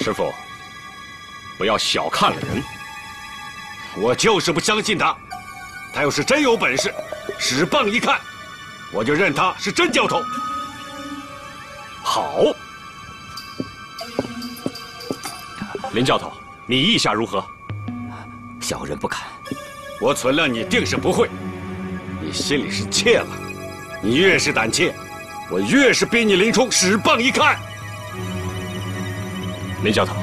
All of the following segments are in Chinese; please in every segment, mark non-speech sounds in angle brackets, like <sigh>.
师傅，不要小看了人。我就是不相信他。他要是真有本事，使棒一看，我就认他是真教头。好，林教头，你意下如何？小人不敢。我存量你定是不会，你心里是怯了。你越是胆怯，我越是逼你林冲使棒一看。林教头，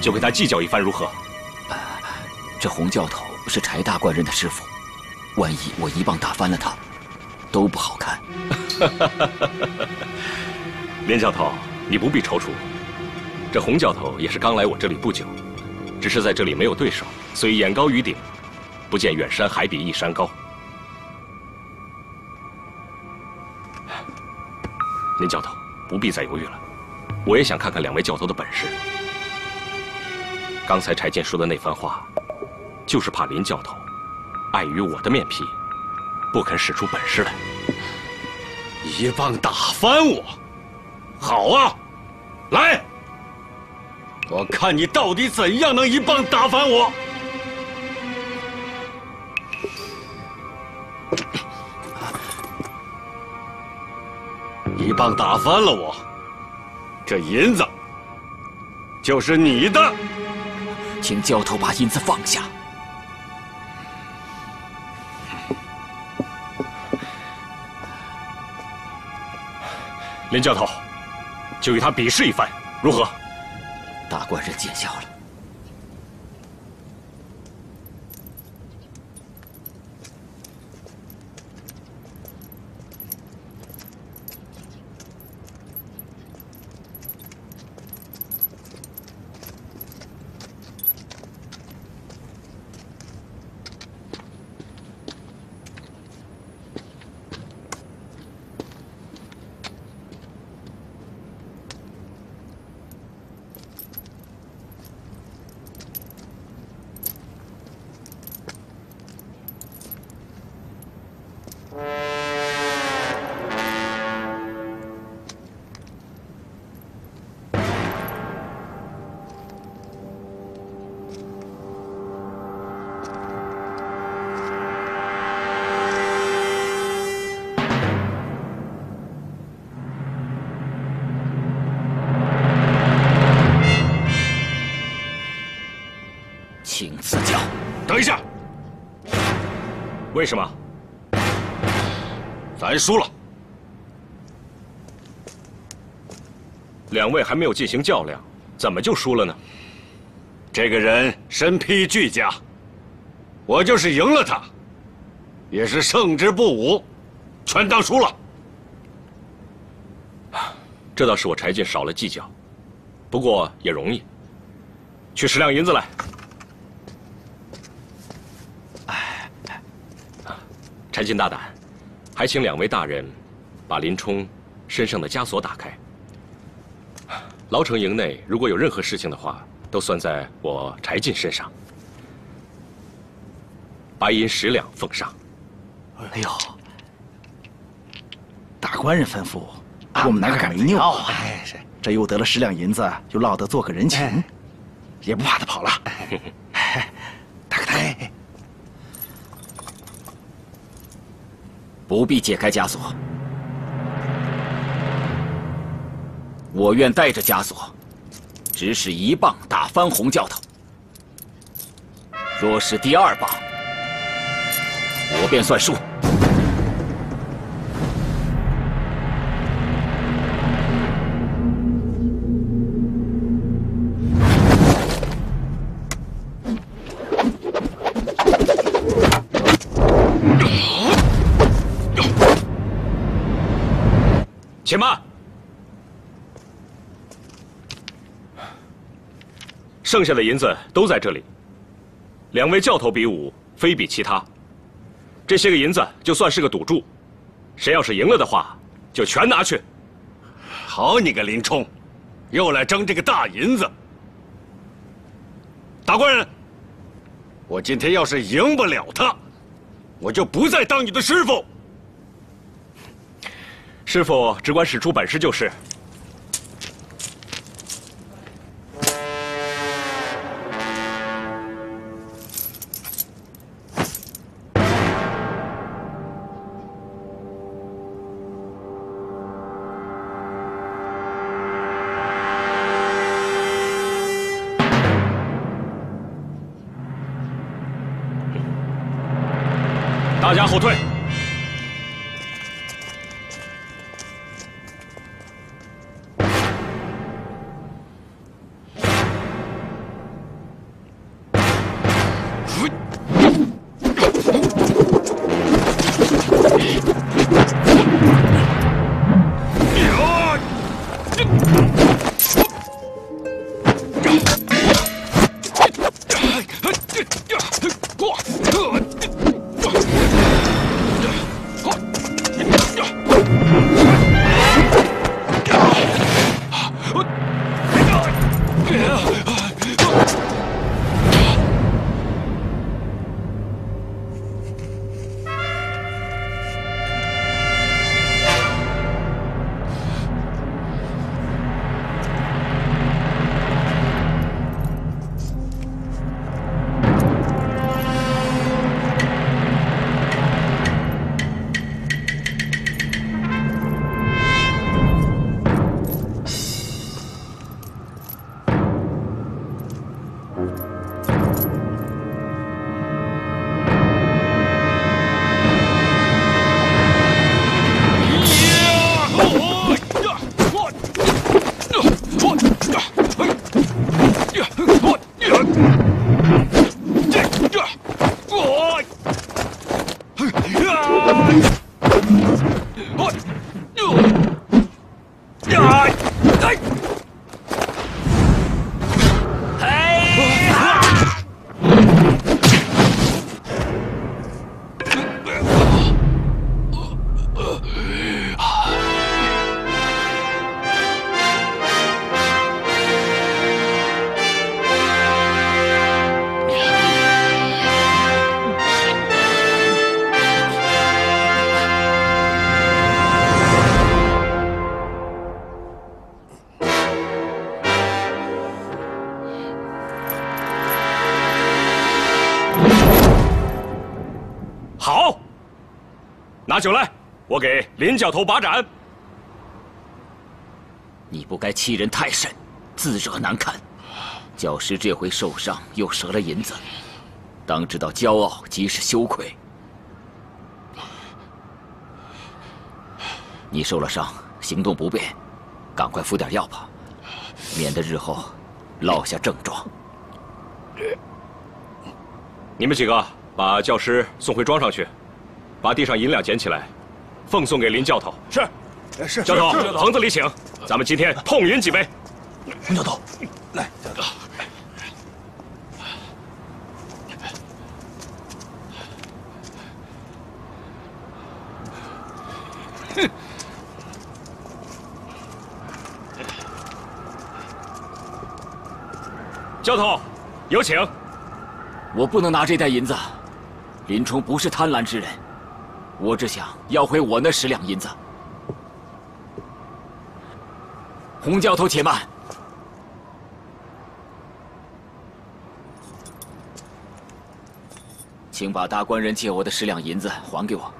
就跟他计较一番如何？这洪教头是柴大官人的师傅，万一我一棒打翻了他，都不好看。<laughs> 林教头，你不必踌躇。这洪教头也是刚来我这里不久，只是在这里没有对手，所以眼高于顶。不见远山还比一山高。<sighs> 林教头，不必再犹豫了，我也想看看两位教头的本事。刚才柴进说的那番话，就是怕林教头碍于我的面皮，不肯使出本事来。一棒打翻我，好啊，来，我看你到底怎样能一棒打翻我。<laughs> 一棒打翻了我，这银子就是你的。请教头把银子放下。林教头，就与他比试一番，如何？大官人见笑了。为什么？咱输了。两位还没有进行较量，怎么就输了呢？这个人身披巨甲，我就是赢了他，也是胜之不武，全当输了。这倒是我柴进少了计较，不过也容易。取十两银子来。进大胆，还请两位大人把林冲身上的枷锁打开。牢城营内如果有任何事情的话，都算在我柴进身上。白银十两奉上。哎呦，大官人吩咐，我们哪敢没拗啊？是，这又得了十两银子，又落得做个人情，也不怕他跑了。<laughs> <laughs> 打开胎。不必解开枷锁，我愿带着枷锁，只使一棒打翻洪教头。若是第二棒，我便算数。剩下的银子都在这里。两位教头比武，非比其他。这些个银子就算是个赌注，谁要是赢了的话，就全拿去。好你个林冲，又来争这个大银子！大官人，我今天要是赢不了他，我就不再当你的师傅。师傅只管使出本事就是。拿酒来，我给林教头把盏。你不该欺人太甚，自惹难堪。教师这回受伤又折了银子，当知道骄傲即是羞愧。你受了伤，行动不便，赶快敷点药吧，免得日后落下症状。你们几个把教师送回庄上去，把地上银两捡起来，奉送给林教头。是，是教头，棚子里请，咱们今天痛饮几杯。洪教头，来，教头。哼！教头，有请。我不能拿这袋银子，林冲不是贪婪之人，我只想要回我那十两银子。洪教头，且慢，请把大官人借我的十两银子还给我。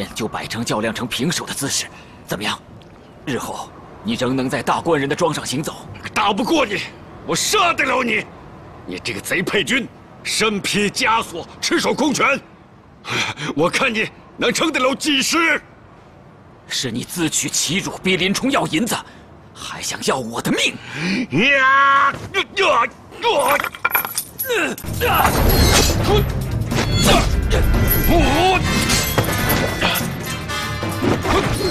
天就摆成较量成平手的姿势，怎么样？日后你仍能在大官人的庄上行走。打不过你，我杀得了你！你这个贼配军，身披枷锁，赤手空拳，我看你能撑得了几时？是你自取其辱，逼林冲要银子，还想要我的命？呀！呀！呀！胡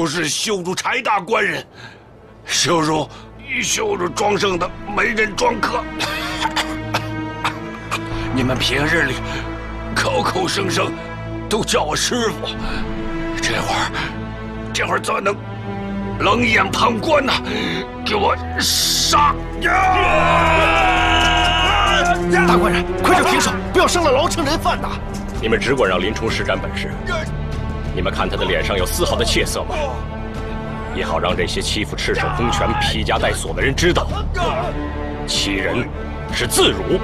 就是羞辱柴大官人，羞辱羞辱庄胜的媒人庄客。<coughs> 你们平日里口口声声都叫我师傅，这会儿这会儿怎么能冷眼旁观呢？给我杀！大官人，快点停手，不要伤了劳城人犯呐！你们只管让林冲施展本事。你们看他的脸上有丝毫的怯色吗？也好让这些欺负赤手空拳、披枷带锁的人知道，欺人是自辱。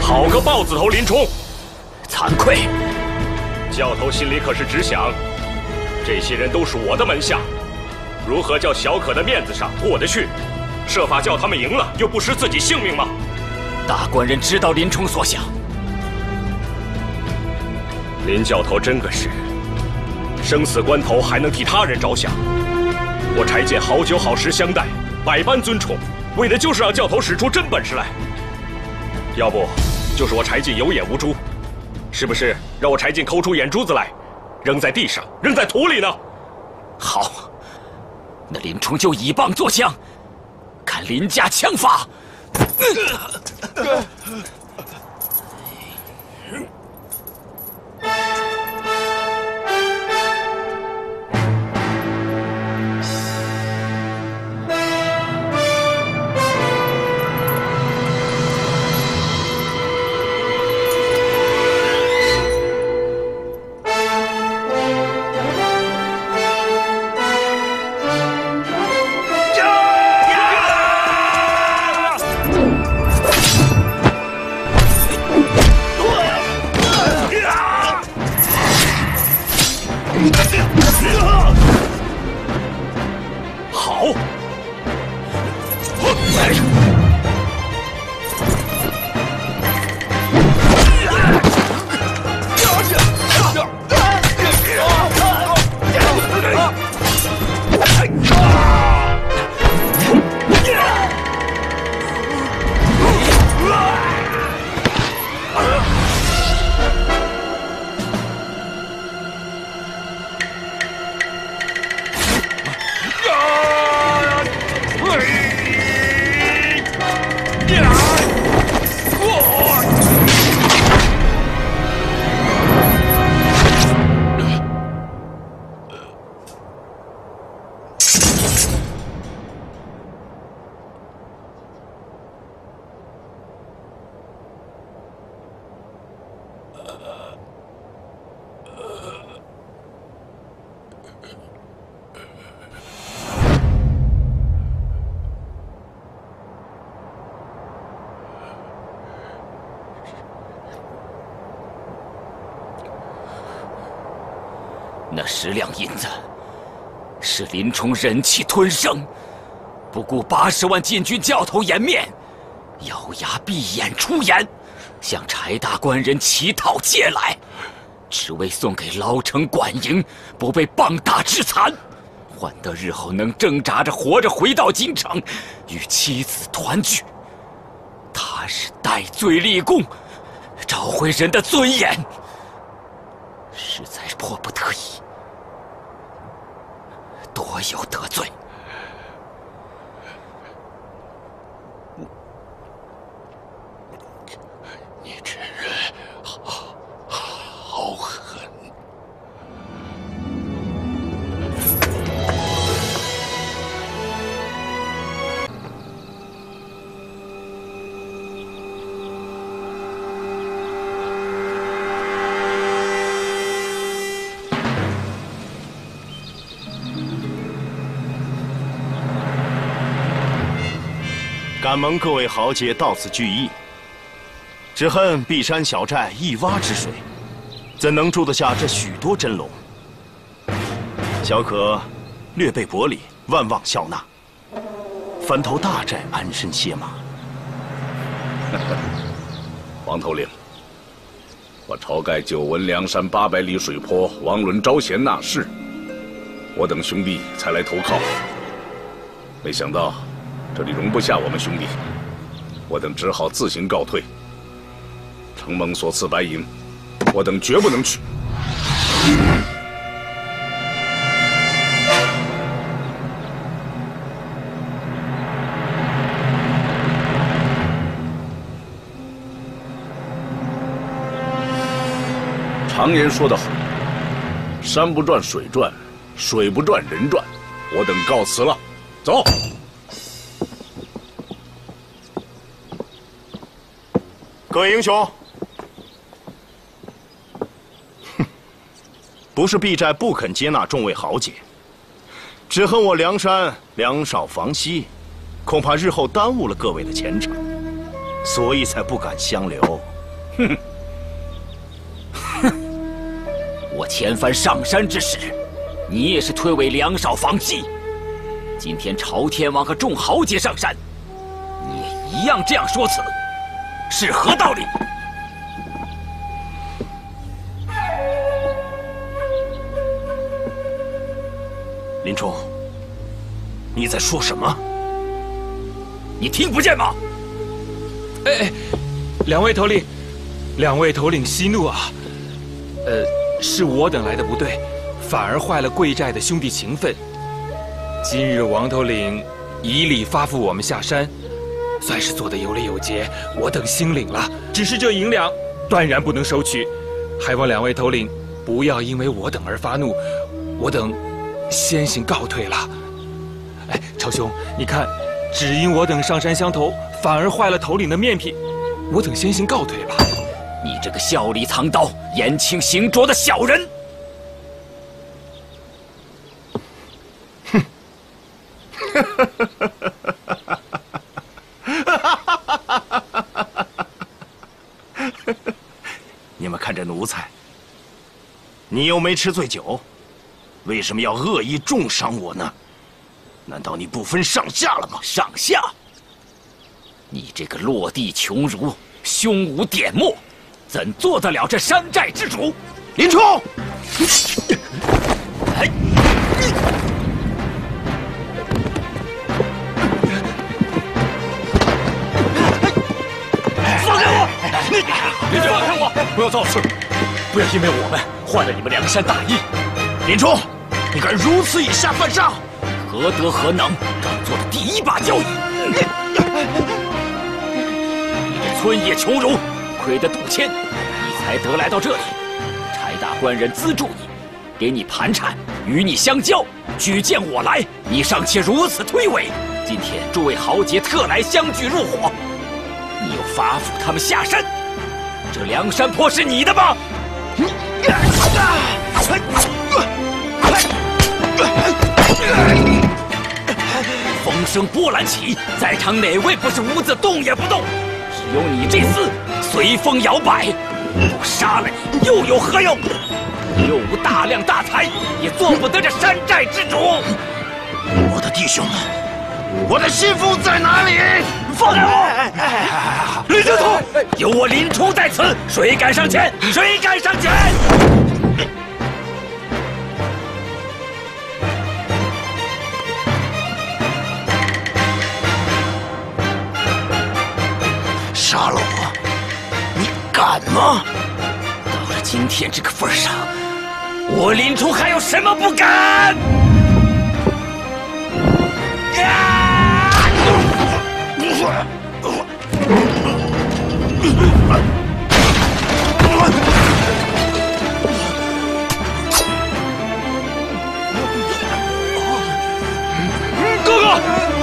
好个豹子头林冲！惭愧！教头心里可是只想，这些人都是我的门下，如何叫小可的面子上过得去？设法叫他们赢了，又不失自己性命吗？大官人知道林冲所想。林教头真个是，生死关头还能替他人着想。我柴进好酒好食相待，百般尊崇，为的就是让教头使出真本事来。要不，就是我柴进有眼无珠，是不是让我柴进抠出眼珠子来，扔在地上，扔在土里呢？好，那林冲就以棒作枪，看林家枪法。<laughs> 银子是林冲忍气吞声，不顾八十万禁军教头颜面，咬牙闭眼出言，向柴大官人乞讨借来，只为送给牢城管营，不被棒打致残，换得日后能挣扎着活着回到京城，与妻子团聚。他是戴罪立功，找回人的尊严，实在迫不得已。多有得罪，敢蒙各位豪杰到此聚义，只恨碧山小寨一洼之水，怎能住得下这许多真龙？小可略备薄礼，万望笑纳。翻头大寨安身歇马。<laughs> 王头领，我晁盖久闻梁山八百里水泊王伦招贤纳士，我等兄弟才来投靠。没想到。这里容不下我们兄弟，我等只好自行告退。承蒙所赐白银，我等绝不能去。常言说得好，山不转水转，水不转人转。我等告辞了，走。各位英雄，哼，不是毕寨不肯接纳众位豪杰，只恨我梁山粮少房稀，恐怕日后耽误了各位的前程，所以才不敢相留。哼，哼，我前番上山之时，你也是推诿粮少房稀。今天朝天王和众豪杰上山，你也一样这样说辞。是何道理？林冲，你在说什么？你听不见吗？哎哎，两位头领，两位头领息怒啊！呃，是我等来的不对，反而坏了贵寨的兄弟情分。今日王头领以礼发付我们下山。算是做的有礼有节，我等心领了。只是这银两，断然不能收取。还望两位头领不要因为我等而发怒，我等先行告退了。哎，超兄，你看，只因我等上山相投，反而坏了头领的面皮，我等先行告退吧。你这个笑里藏刀、言轻行拙的小人！哼！哈哈哈哈哈哈！你们看这奴才，你又没吃醉酒，为什么要恶意重伤我呢？难道你不分上下了吗？上下？你这个落地穷儒、胸无点墨，怎做得了这山寨之主？林冲！放开我！你放开我！不要造次，不要因为我们坏了你们梁山大义。林冲，你敢如此以下犯上？何德何能？敢做的第一把交椅！你这村野穷儒，亏得杜迁，你才得来到这里。柴大官人资助你，给你盘缠，与你相交，举荐我来，你尚且如此推诿。今天诸位豪杰特来相聚入伙，你又发付他们下山。这梁山坡是你的吗？风声波澜起，在场哪位不是屋子动也不动？只有你这厮随风摇摆，不杀了你又有何用？又无大量大财，也做不得这山寨之主。我的弟兄们，我的心腹在哪里？放开我！林教头，有我林冲在此，谁敢上前？谁敢上前？杀了我，你敢吗？到了今天这个份上，我林冲还有什么不敢？哥，<laughs>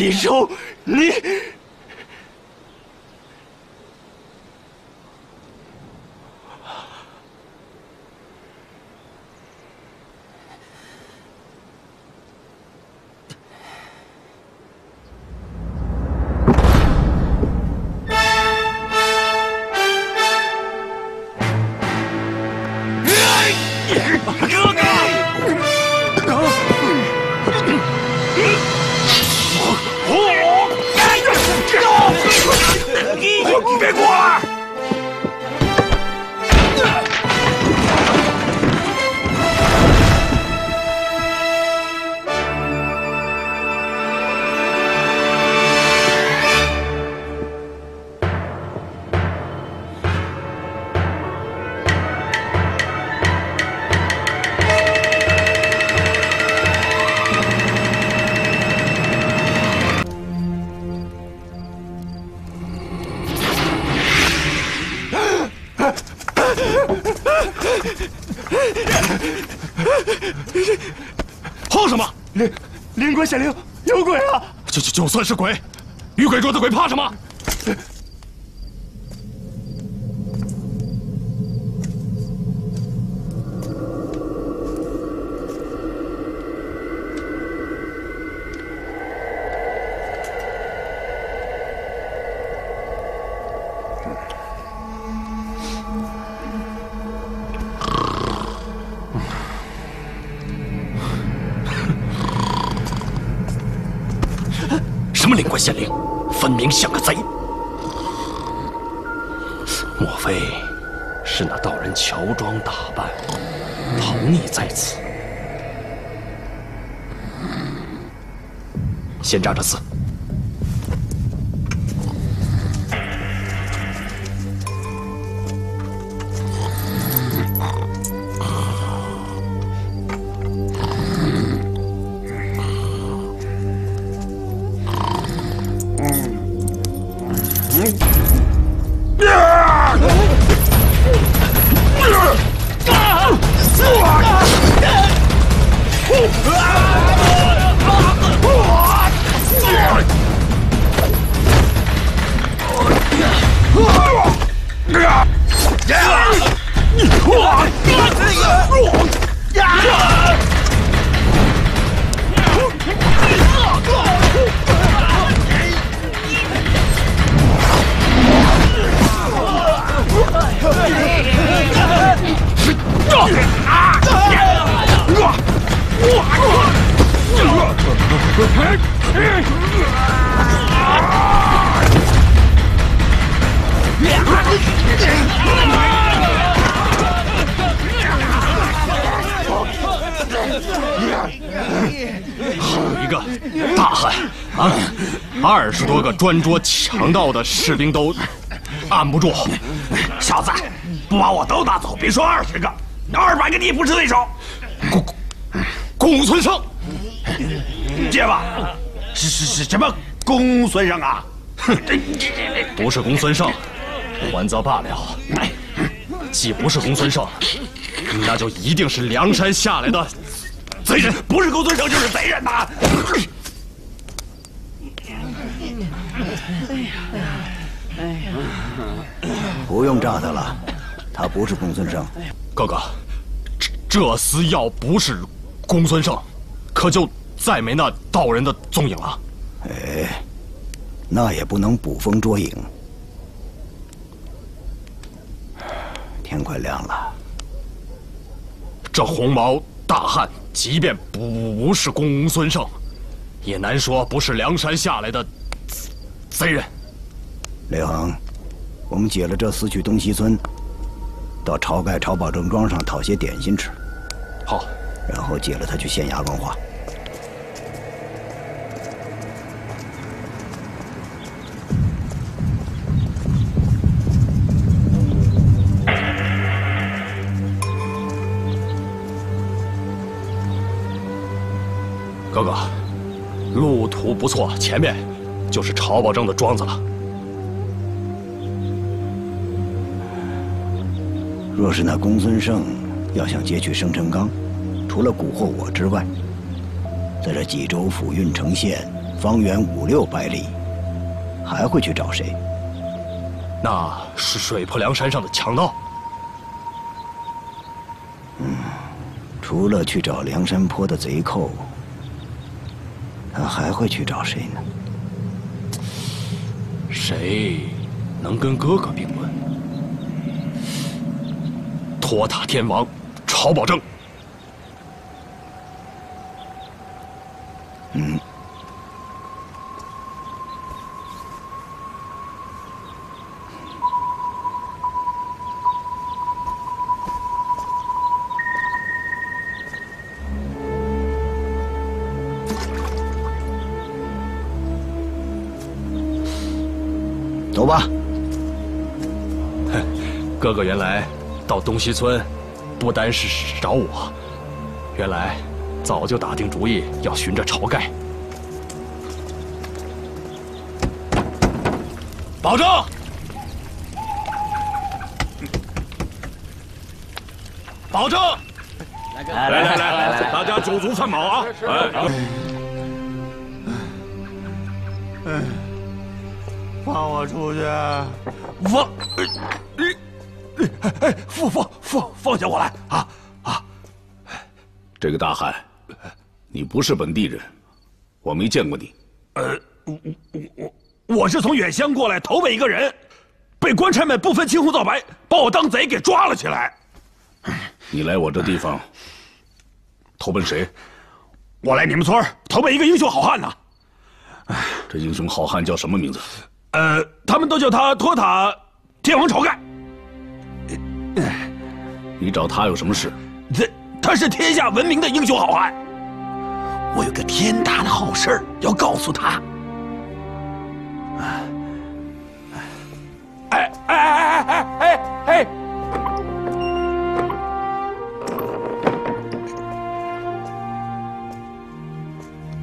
李兄你算是鬼，遇鬼捉的鬼怕什么？装打扮，逃匿在此？先扎这刺。好一个大汉啊！二十多个专捉强盗的士兵都按不住。小子，不把我都打走，别说二十个，二百个你也不是对手。公公孙胜，结巴，是是是什么公孙胜啊？不是公孙胜，还则罢了；既不是公孙胜，那就一定是梁山下来的贼人。不是公孙胜就是贼人呐！不用炸他了，他不是公孙胜。哥哥，这这厮要不是公孙胜，可就再没那道人的踪影了。哎，那也不能捕风捉影。天快亮了，这红毛大汉，即便不是公孙胜，也难说不是梁山下来的贼人。雷横，我们解了这厮去东西村，到晁盖、晁保正庄上讨些点心吃。好，然后解了他去县衙问话。哥哥，路途不错，前面就是晁保正的庄子了。若是那公孙胜要想劫取生辰纲，除了蛊惑我之外，在这济州府郓城县方圆五六百里，还会去找谁？那是水泊梁山上的强盗。嗯，除了去找梁山坡的贼寇，他还会去找谁呢？谁能跟哥哥并论？托塔天王晁保正。西村，不单是找我，原来早就打定主意要寻着晁盖。保证。保证。来来来，大家酒足饭饱啊！哎，放我出去！放！哎哎，放放放放下我来！啊啊！这个大汉，你不是本地人，我没见过你。呃，我我我我是从远乡过来投奔一个人，被官差们不分青红皂白把我当贼给抓了起来。你来我这地方投奔谁？我来你们村投奔一个英雄好汉呐。这英雄好汉叫什么名字？呃，他们都叫他托塔天王晁盖。你找他有什么事？这他是天下闻名的英雄好汉。我有个天大的好事要告诉他。哎哎哎哎哎哎哎！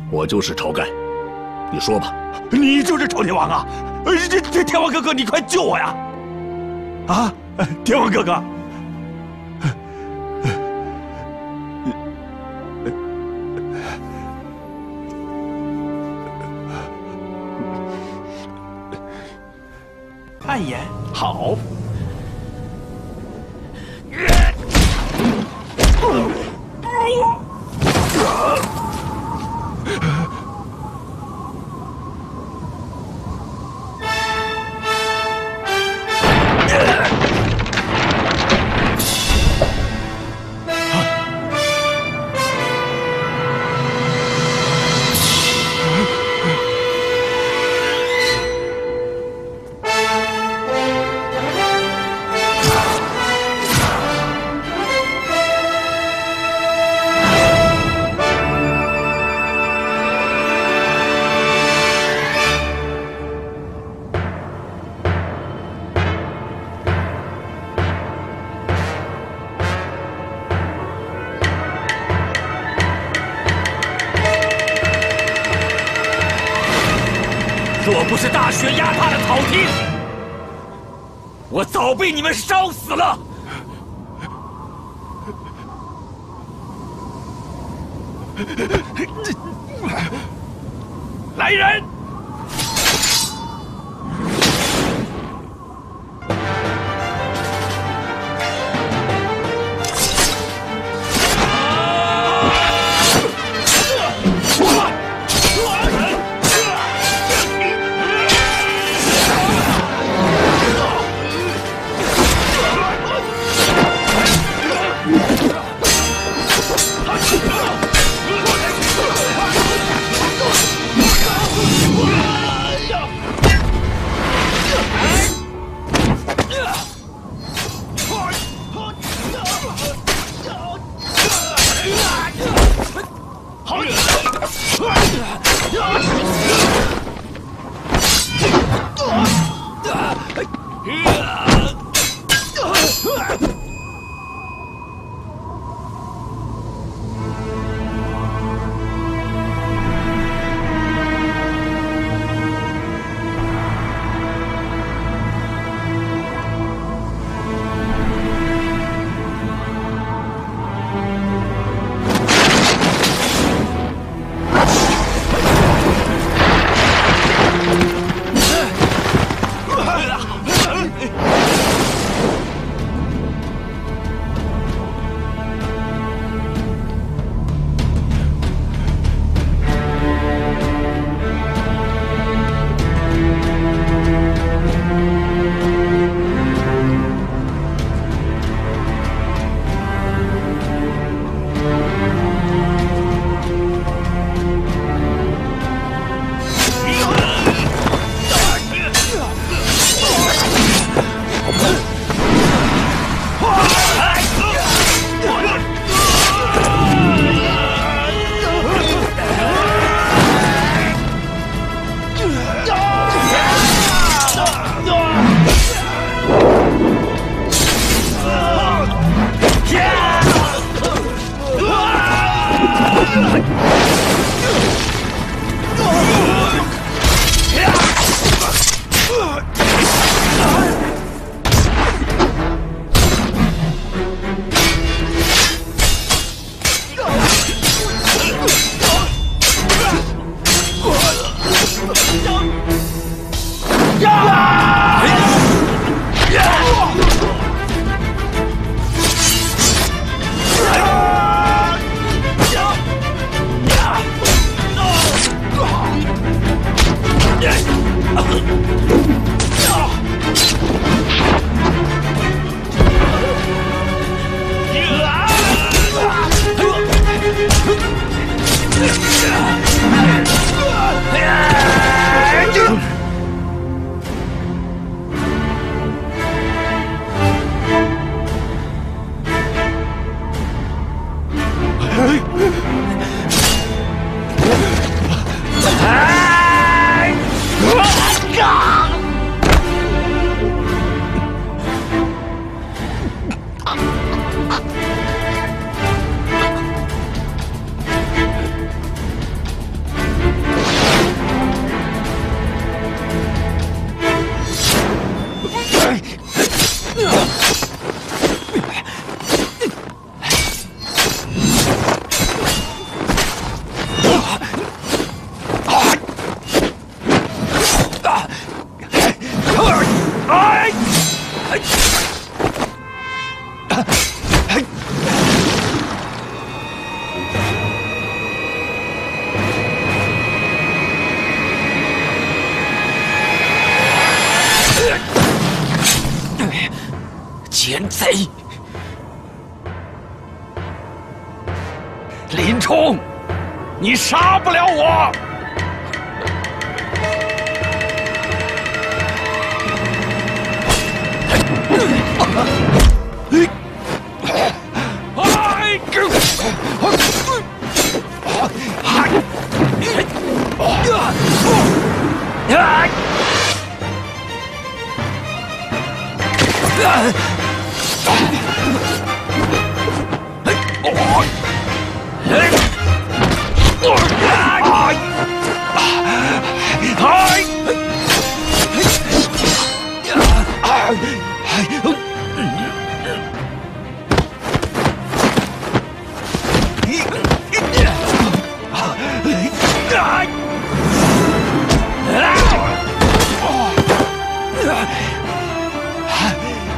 我就是晁盖，你说吧。你就是晁天王啊！这这天王哥哥，你快救我呀！啊，<laughs> 天王哥哥。看一眼好被你们烧死了。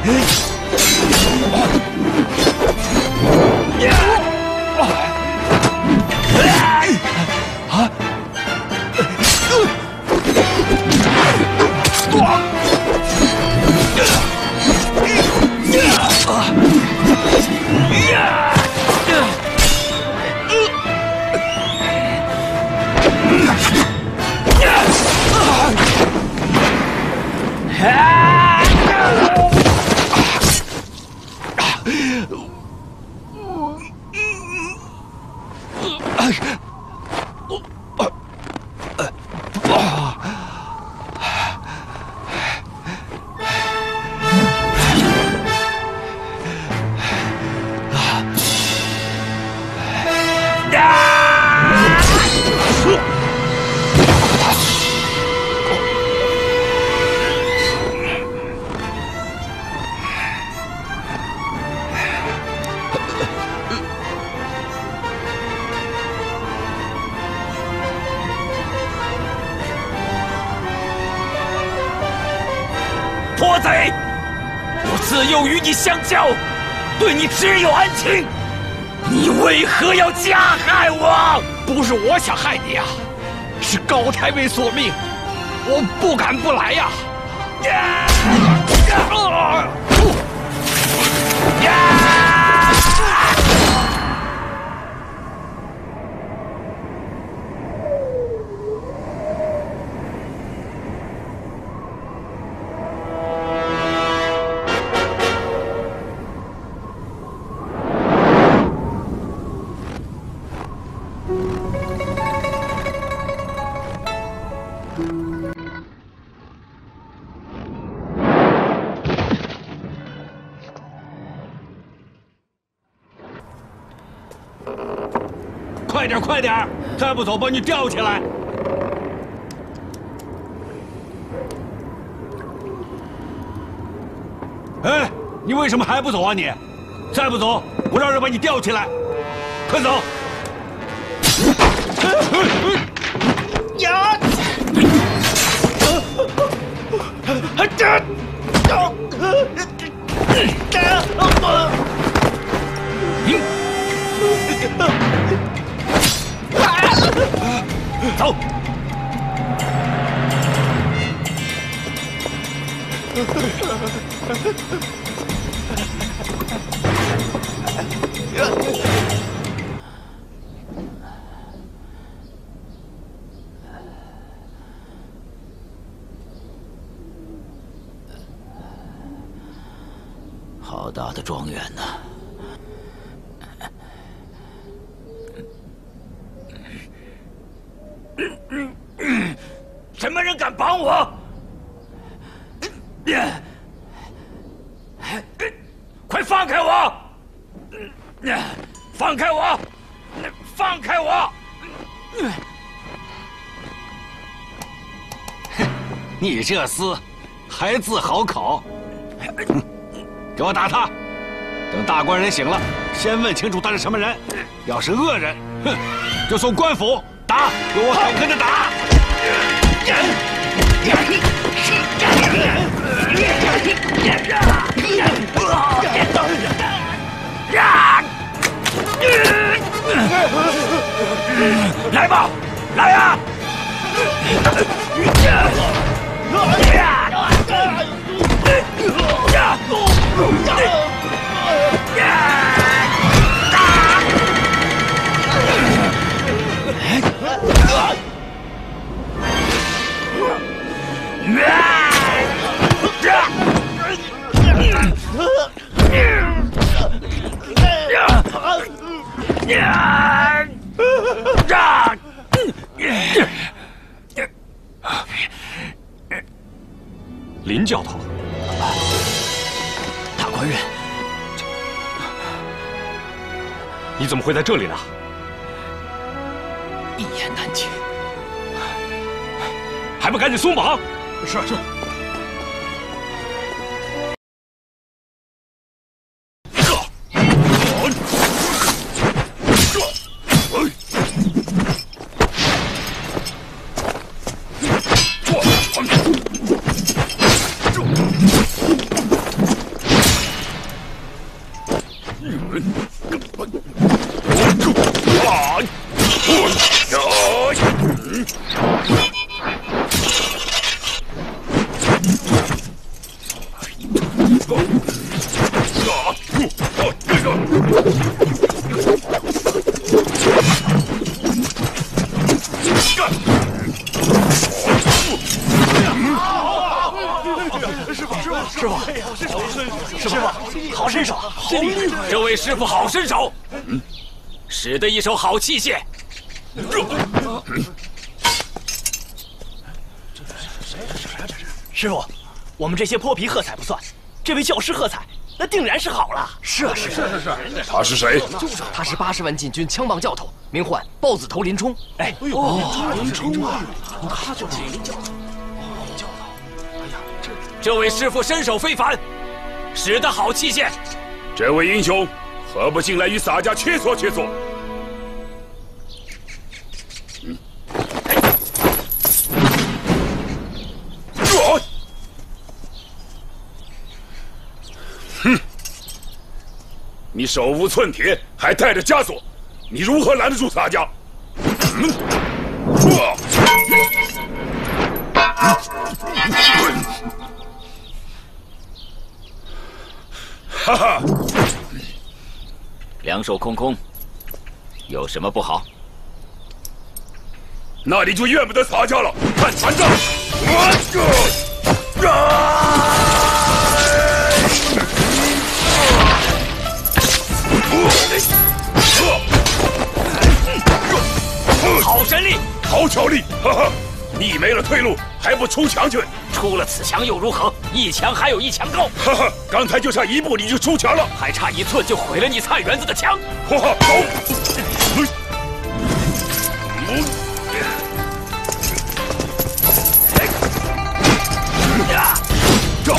Hey! <gasps> <gasps> 只有安庆，你为何要加害我？不是我想害你啊，是高太尉索命，我不敢不来呀。快点，快点！再不走，把你吊起来！哎，你为什么还不走啊你？再不走，我让人把你吊起来！快走！呀！这，走！你这厮还自好口，给我打他！等大官人醒了，先问清楚他是什么人。要是恶人，哼，就送官府打，给我狠狠的打！来吧，林教头，怎么会在这里呢？一言难尽，还不赶紧松绑！是是。身手，嗯，使得一手好器械。师傅，我们这些泼皮喝彩不算，这位教师喝彩，那定然是好了。是啊，是是是是。他是谁？他是八十万禁军枪棒教头，名唤豹子头林冲。哎，呦，林冲啊，他就是林教头。这位师傅身手非凡，使得好器械。这位英雄，何不进来与洒家切磋切磋？嗯。你手无寸铁，还带着枷锁，你如何拦得住洒家？哈哈，两手空空，有什么不好？那你就怨不得洒家了。看残招！好神力，好巧力！哈哈，你没了退路，还不出墙去？出了此墙又如何？一墙还有一墙高。哈哈，刚才就差一步你就出墙了，还差一寸就毁了你菜园子的墙。哈哈，走。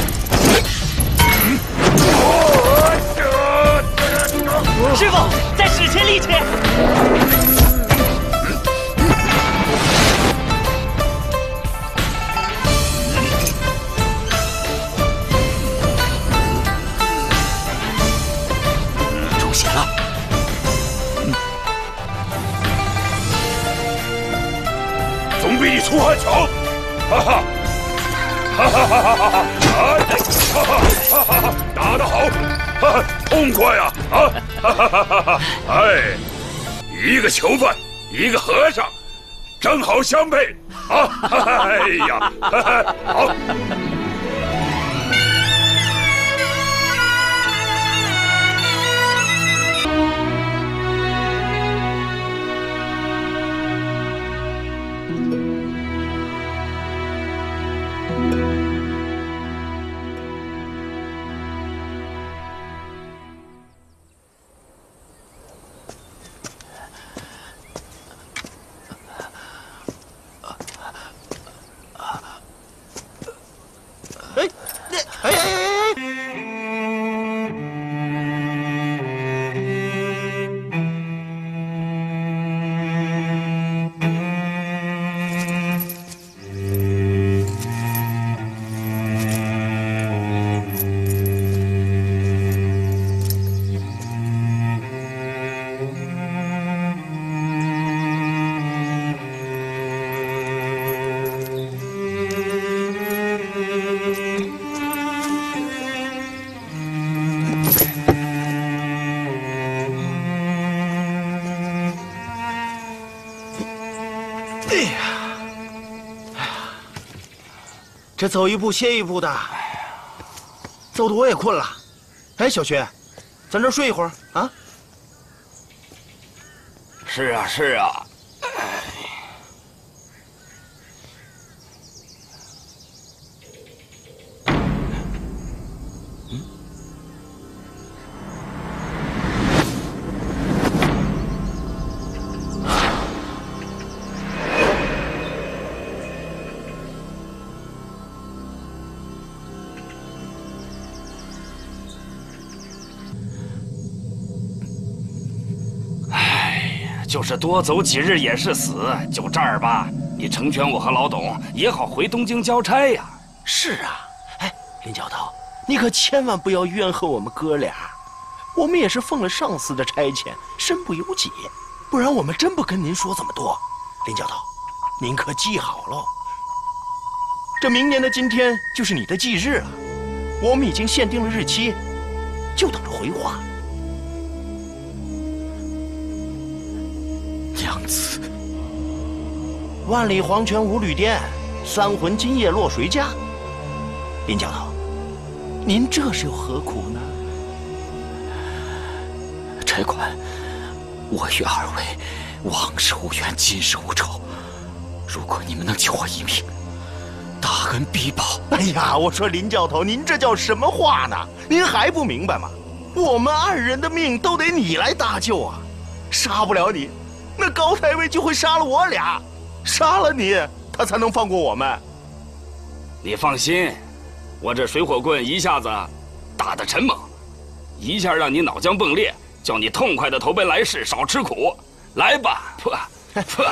师傅，再使些力气。比你出汗强，哈哈，哈哈哈哈哈哈！哎，哈哈哈哈哈！打得好，哈哈，痛快呀！啊，哈哈哈哈哈！哎，一个囚犯，一个和尚，正好相配啊！哎呀，哈哈好。走一步歇一步的，走的我也困了。哎，小薛，咱这儿睡一会儿啊？是啊，是啊。就是多走几日也是死，就这儿吧。你成全我和老董，也好回东京交差呀。是啊，哎，林教头，你可千万不要怨恨我们哥俩，我们也是奉了上司的差遣，身不由己，不然我们真不跟您说这么多。林教头，您可记好喽，这明年的今天就是你的忌日啊，我们已经限定了日期，就等着回话。子，万里黄泉无旅店，三魂今夜落谁家？林教头，您这是又何苦呢？差官，我与二位往事无冤，今世无仇。如果你们能救我一命，大恩必报。哎呀，我说林教头，您这叫什么话呢？您还不明白吗？我们二人的命都得你来搭救啊！杀不了你，那高太尉就会杀了我俩。杀了你，他才能放过我们。你放心，我这水火棍一下子打得沉猛，一下让你脑浆迸裂，叫你痛快的投奔来世，少吃苦。来吧，破破。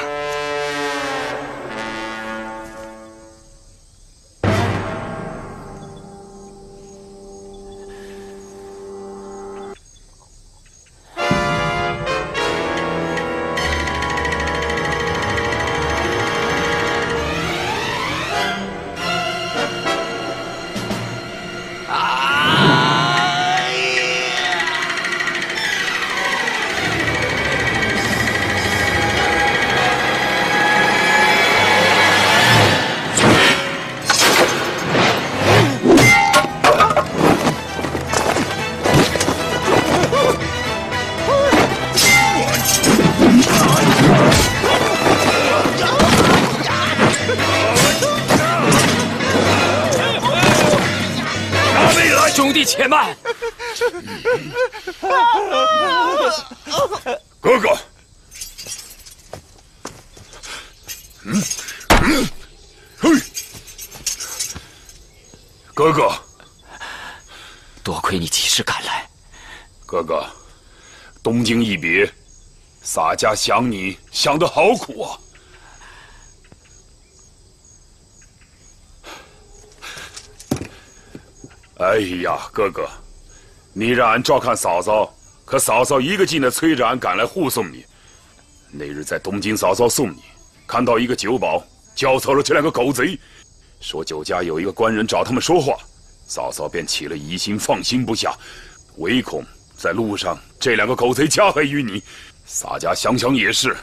且慢，哥哥，嗯。嗯，嘿，哥哥，多亏你及时赶来。哥哥，东京一别，洒家想你想得好苦啊！哎哎呀，哥哥，你让俺照看嫂嫂，可嫂嫂一个劲的催着俺赶来护送你。那日在东京，嫂嫂送你，看到一个酒保教唆了这两个狗贼，说酒家有一个官人找他们说话，嫂嫂便起了疑心，放心不下，唯恐在路上这两个狗贼加害于你。洒家想想也是，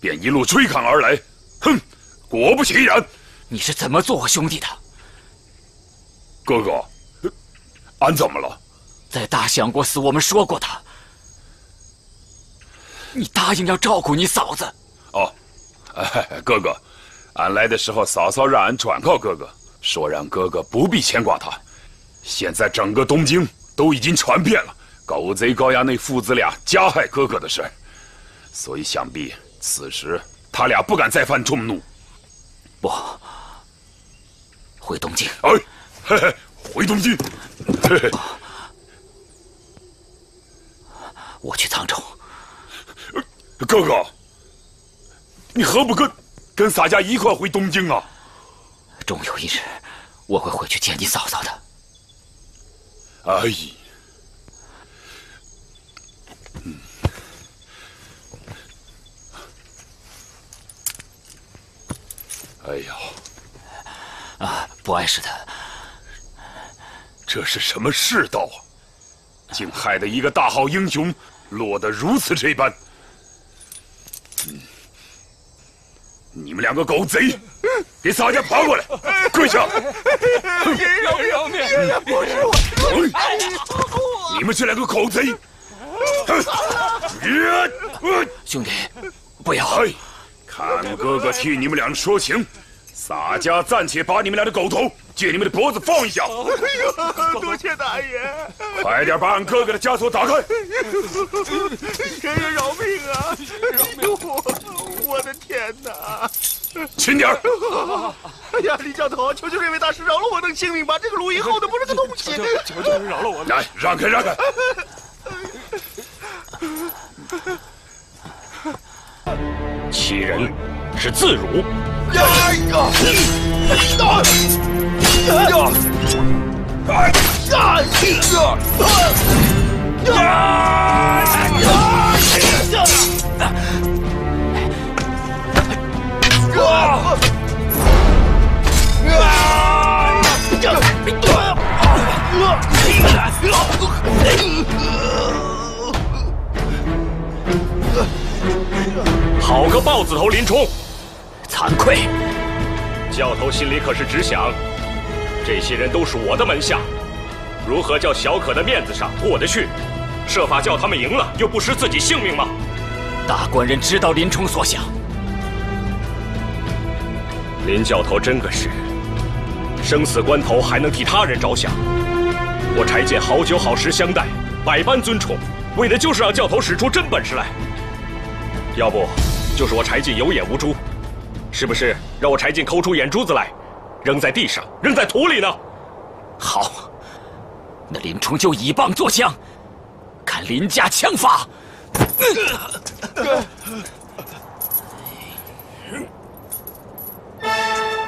便一路追赶而来。哼，果不其然，你是怎么做我兄弟的？哥哥。俺怎么了？在大相国寺，我们说过他，你答应要照顾你嫂子。哦，哎，<laughs> 哥哥，俺来的时候，嫂嫂让俺转告哥哥，说让哥哥不必牵挂他。现在整个东京都已经传遍了狗贼高衙内父子俩加害哥哥的事所以想必此时他俩不敢再犯众怒。不，回东京。哎，嘿嘿。回东京，<laughs> 我去沧州。哥哥，你何不跟跟洒家一块回东京啊？终有一日，我会回去见你嫂嫂的。哎，嗯，哎呀，啊，不碍事的。这是什么世道啊！竟害得一个大好英雄落得如此这般。你们两个狗贼，给洒家爬过来，跪下！爷爷饶命！饶命！爷爷不是我，你们这两个狗贼！兄弟，不要！看哥哥替你们俩说情。洒家暂且把你们俩的狗头借你们的脖子放一下。哎呦，多谢大爷！快点把俺哥哥的枷锁打开！爷爷饶命啊！饶命！我我的天哪！轻点儿！哎呀，李教头，求求这位大师饶了我的性命吧！这个卢以后的不是个东西！求求饶了我！来，让开，让开！欺人是自辱。呀心里可是只想，这些人都是我的门下，如何叫小可的面子上过得去？设法叫他们赢了，又不失自己性命吗？大官人知道林冲所想，林教头真个是生死关头还能替他人着想。我柴进好酒好食相待，百般尊崇，为的就是让教头使出真本事来。要不，就是我柴进有眼无珠，是不是让我柴进抠出眼珠子来，扔在地上，扔在土里呢？好，那林冲就以棒作枪，看林家枪法。好，<laughs>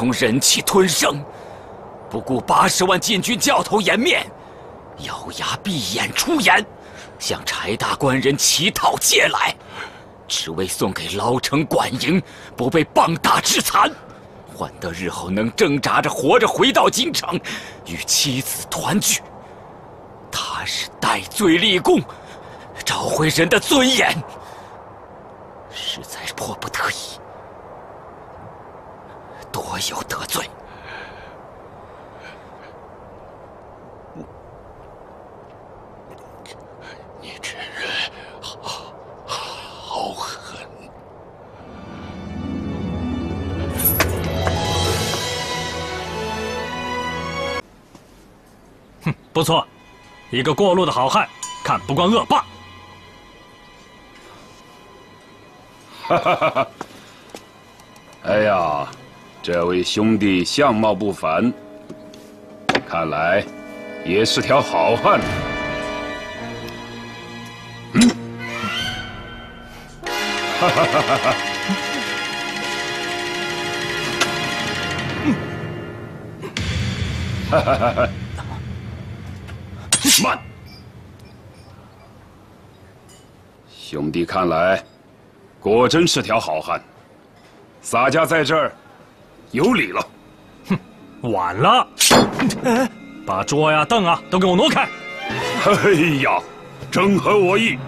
从忍气吞声，不顾八十万禁军教头颜面，咬牙闭眼出言，向柴大官人乞讨借来，只为送给牢城管营，不被棒打致残，换得日后能挣扎着活着回到京城，与妻子团聚。他是戴罪立功，找回人的尊严，实在是迫不得已。多有得罪，你这人好好狠！哼，不错，一个过路的好汉，看不惯恶霸。哈哈哈哈！哎呀，这位兄弟相貌不凡，看来也是条好汉。嗯，哈哈哈哈哈！哈哈哈哈！慢，兄弟，看来果真是条好汉。洒家在这儿有礼了。哼，晚了，把桌呀凳啊都给我挪开。哎呀，正合我意。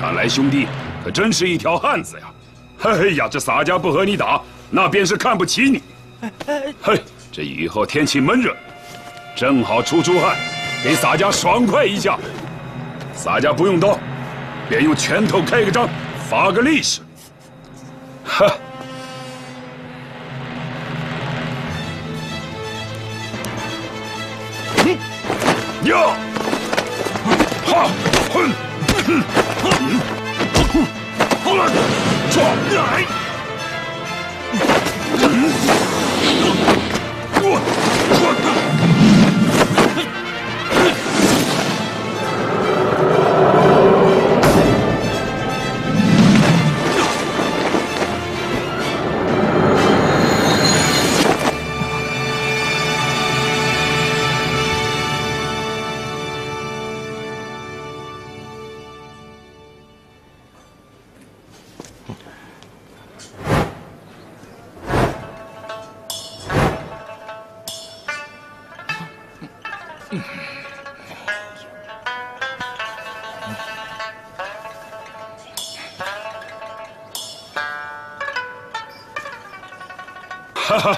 看来兄弟可真是一条汉子呀。哎呀，这洒家不和你打，那便是看不起你。嘿，这雨后天气闷热，正好出出汗，给洒家爽快一下。洒家不用刀，便用拳头开个张，发个利是。哈。呀！哈！哼！哼！哼！哼！哼！抓！来！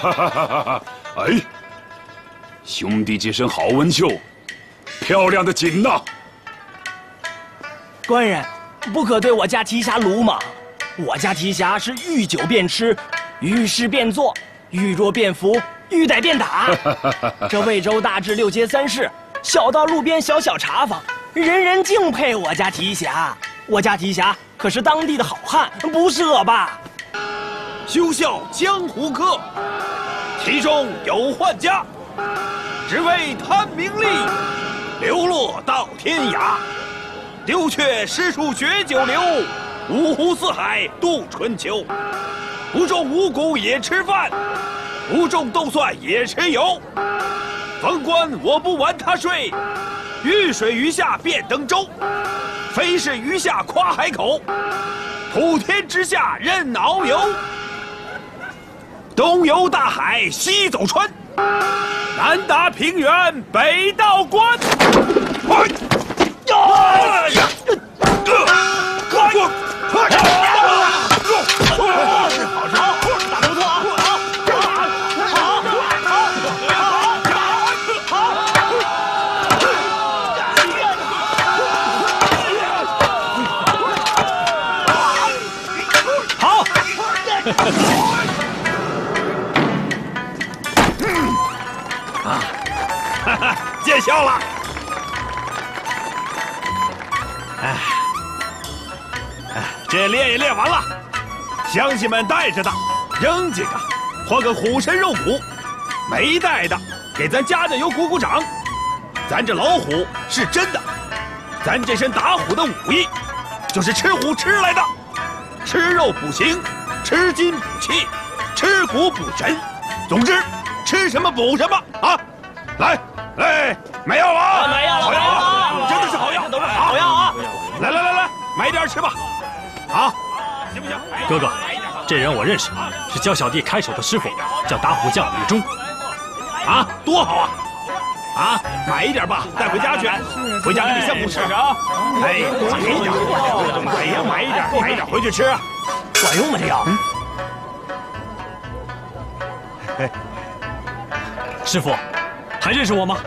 <laughs> 哎，兄弟这身好文绣，漂亮的紧呐！官人，不可对我家提辖鲁莽。我家提辖是遇酒便吃，遇事便做，遇弱便服，遇歹便打。<laughs> 这魏州大至六街三市，小到路边小小茶坊，人人敬佩我家提辖。我家提辖可是当地的好汉，不是恶霸。休笑江湖客，其中有宦家，只为贪名利，流落到天涯，丢却诗书学九流，五湖四海度春秋。不种五谷也吃饭，不种豆蒜也吃油。逢官我不玩他睡，遇水鱼下便登舟。非是鱼下夸海口，普天之下任遨游。东游大海，西走川，南达平原，北到关。哎呀！好，笑了。哎，这练也练完了，乡亲们带着的扔几个，换个虎参肉骨；没带的，给咱家长油鼓鼓掌。咱这老虎是真的，咱这身打虎的武艺，就是吃虎吃来的。吃肉补形，吃筋补气，吃骨补神。总之，吃什么补什么啊！来，来，买药了啊！买药了好药买药啊！了真的是好药，这都是好药啊！来来来来，买一点吃吧。啊，行不行？哥哥，这人我认识，是教小弟开手的师傅，叫打虎将李忠。啊，多好啊！啊，买一点吧，带回家去，回家给你相公吃啊。哎，买一点，哎呀，买一点，买一点回去吃啊。管用吗这药？师傅，还认识我吗？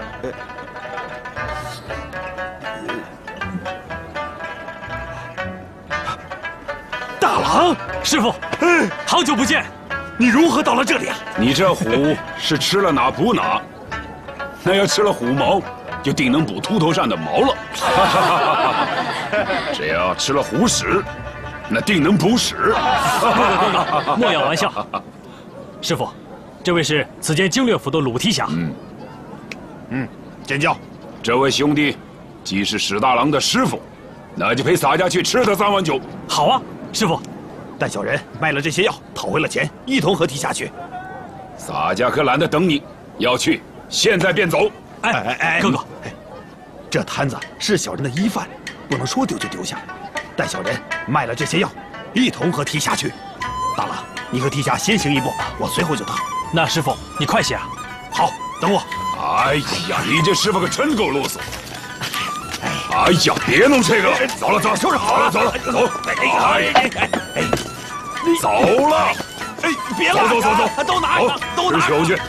大郎，师傅，好久不见，你如何到了这里啊？你这虎是吃了哪补哪，那要吃了虎毛，就定能补秃头上的毛了。<laughs> 只要吃了虎屎，那定能补屎。<laughs> 莫要玩笑。师傅，这位是此间经略府的鲁提辖。嗯，嗯，见教。这位兄弟既是史大郎的师傅，那就陪洒家去吃他三碗酒。好啊，师傅。带小人卖了这些药，讨回了钱，一同和提下去。洒家可懒得等你，要去现在便走。哎哎哎，哥哥，这摊子是小人的衣饭，不能说丢就丢下。带小人卖了这些药，一同和提下去。大郎，你和提辖先行一步，我随后就到。那师傅你快些啊！好，等我。哎呀，你这师傅可真够啰嗦！哎呀，别弄这个了，走了走了，收拾好了，走了走了走。哎哎哎哎，走了，哎，别走走走走，都拿走上，都拿上。吃酒去。